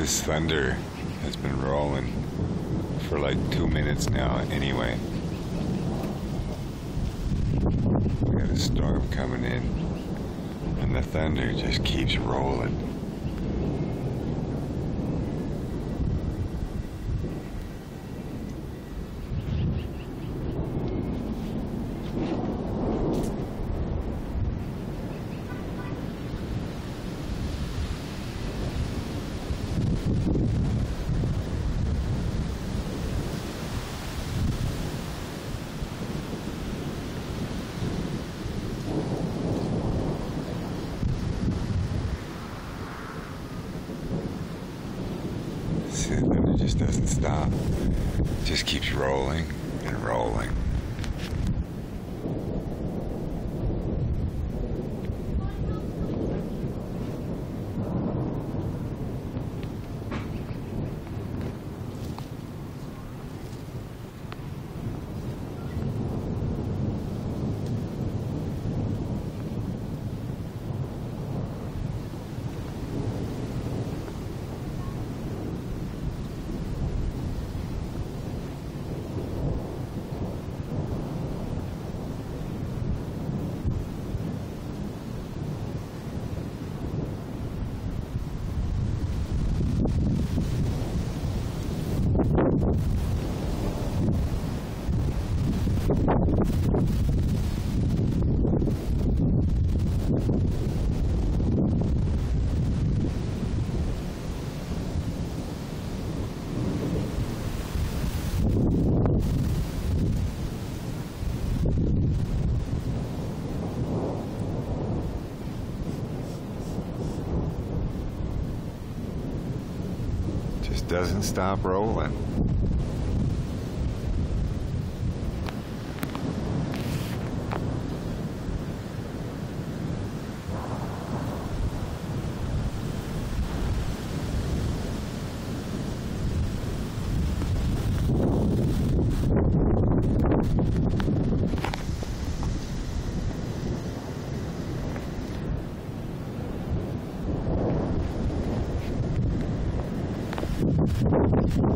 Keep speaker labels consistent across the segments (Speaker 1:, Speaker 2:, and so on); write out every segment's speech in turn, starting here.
Speaker 1: This thunder has been rolling for like two minutes now, anyway. We got a storm coming in, and the thunder just keeps rolling. See, the thunder just doesn't stop. It just keeps rolling and rolling. Just doesn't stop rolling.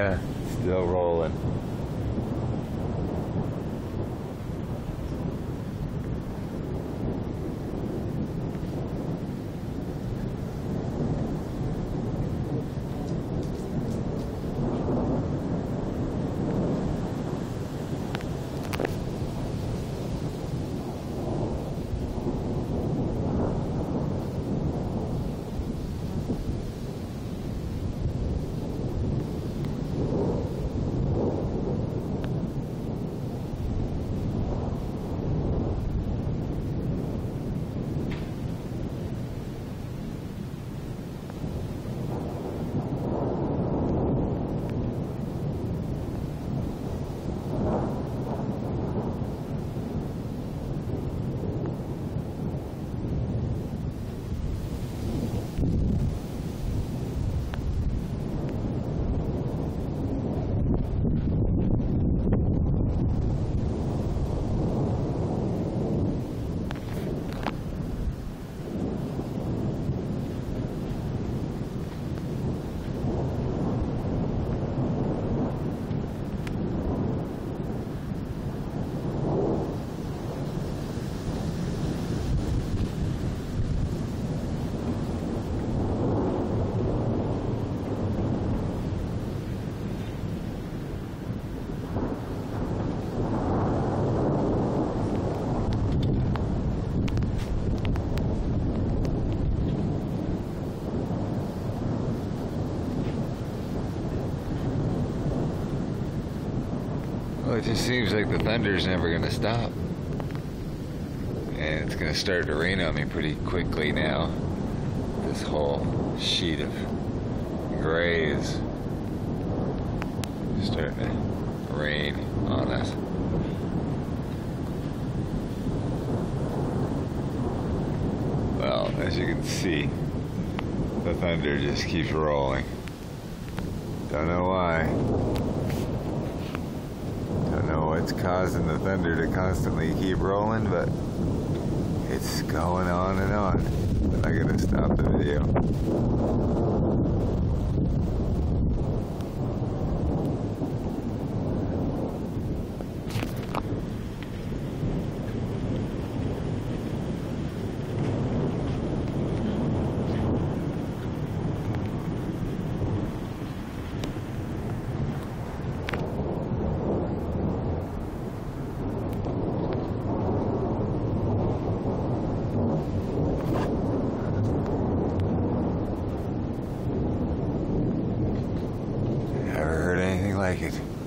Speaker 1: Yeah, still rolling. Well, it just seems like the thunder's never gonna stop. And it's gonna start to rain on me pretty quickly now. This whole sheet of gray is starting to rain on us. Well, as you can see, the thunder just keeps rolling. Don't know why. What's causing the thunder to constantly keep rolling, but it's going on and on. I'm not gonna stop the video. Like it.